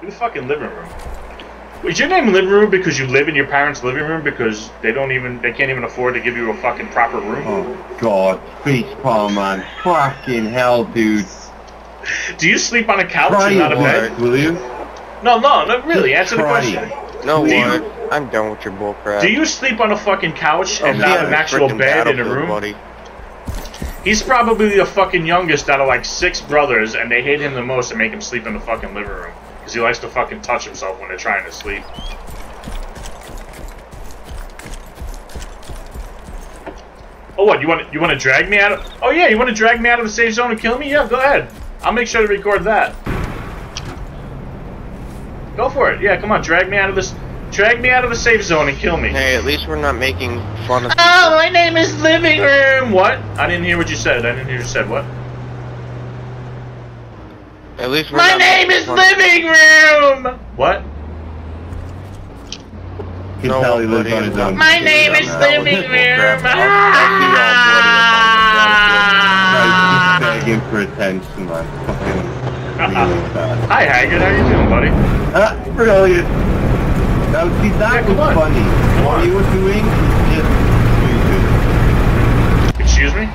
Do the fucking living room. Is your name living room because you live in your parents' living room because they don't even they can't even afford to give you a fucking proper room? Oh god, facepalm man. Fucking hell, dude. Do you sleep on a couch Try and not a it, bed? will you? No, no, no, really. Answer the question. No Do you- what? I'm done with your bullcrap. Do you sleep on a fucking couch and Oh, not an actual bed in a room? Buddy. He's probably the fucking youngest out of like six brothers, and they hate him the most and make him sleep in the fucking living room because he likes to fucking touch himself when they're trying to sleep. Oh, what you want? You want to drag me out of? Oh yeah, you want to drag me out of the safe zone and kill me? Yeah, go ahead. I'll make sure to record that. Go for it. Yeah, come on, drag me out of this. Drag me out of the safe zone and kill me. Hey, at least we're not making fun of Oh, my name is Living Room. What? I didn't hear what you said. I didn't hear you said what. At least we're My not name is Living Room. What? You can No, tell he lives buddy, on his own. not- My name is Living Room. I'll- I'll be all Guys, just begging for attention, man. Fucking really bad. Hi, Haggard. How you doing, buddy? Ah, brilliant. Now, see, that Yeah, was on. funny. Come What on. you were doing is just stupid. Excuse me?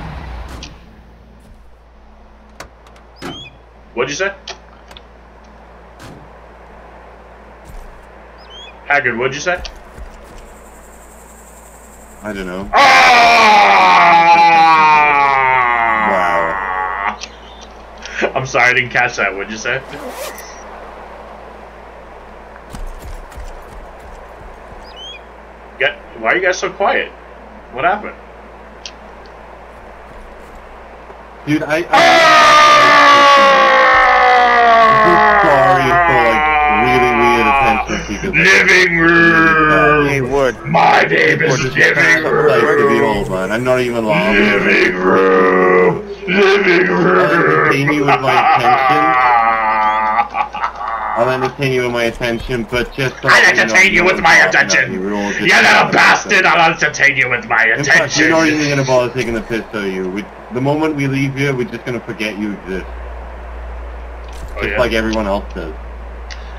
What'd you say? Haggard, what'd you say? I don't know. Ah! Wow. I'm sorry, I didn't catch that. What'd you say? Get, why are you guys so quiet? What happened? Dude, I, I I'm so sorry for like really weird attention because Living room. Hey, Wood. My name is living room. man. I'm not even laughing. Living room. Living room. entertain you with my attention. I'll entertain you with my attention, but just I'll you know, entertain you with my attention. You, little bastard! I'll entertain you with my attention. In fact, we're not even gonna bother taking the piss out of you. We, the moment we leave here, we're just gonna forget you exist, Oh, just yeah. like everyone else does.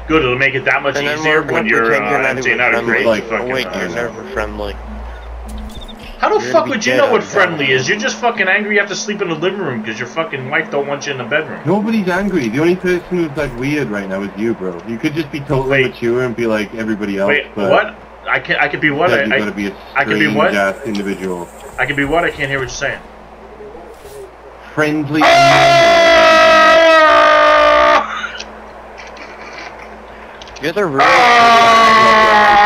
Good, it'll make it that much And easier when you're pretend you're uh, not emptying even out a friendly. great Like, fucking. Oh, wait, uh, you're never friendly. How the You're fuck would you know what friendly is? You're just fucking angry you have to sleep in the living room because your fucking wife don't want you in the bedroom. Nobody's angry. The only person who's like weird right now is you, bro. You could just be totally Wait. mature and be like everybody else. Wait, but what? I can I could be what? Yeah, I, gotta be a I could be strange what? ass individual. I could be what? I can't hear what you're saying. Friendly. You're the real. Ah!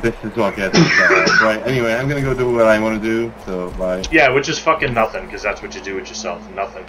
This is what gets bad. Right, anyway, I'm gonna go do what I want to do, so bye. Yeah, which is fucking nothing, because that's what you do with yourself. Nothing.